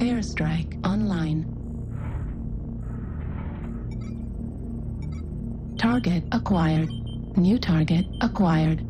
Airstrike online. Target acquired. New target acquired.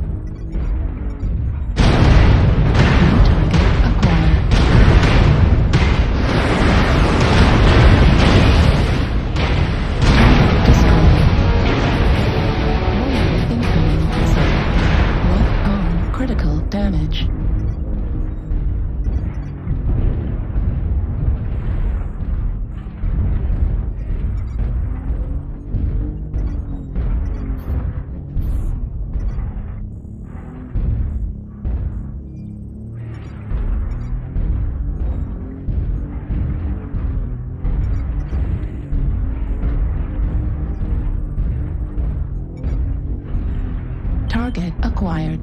Target acquired.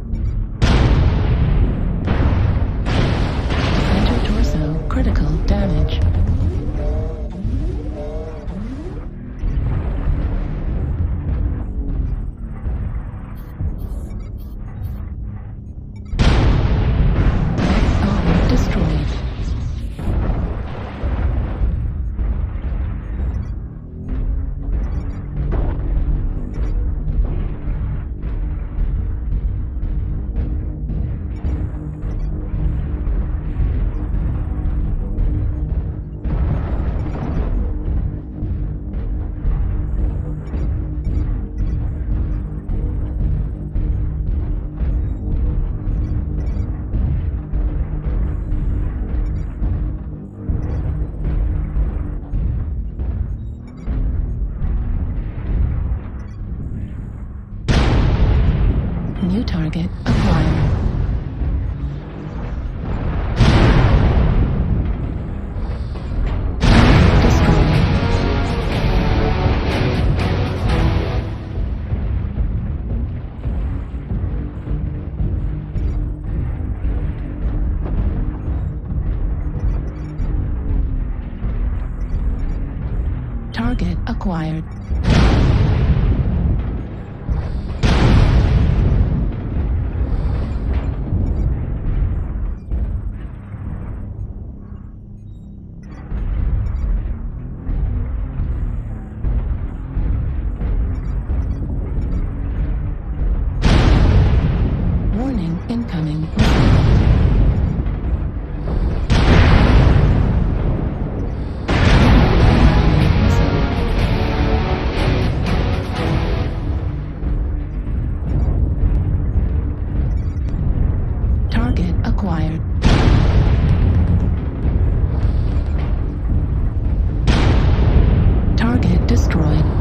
Center torso critical damage. New target acquired. Target acquired. Destroyed.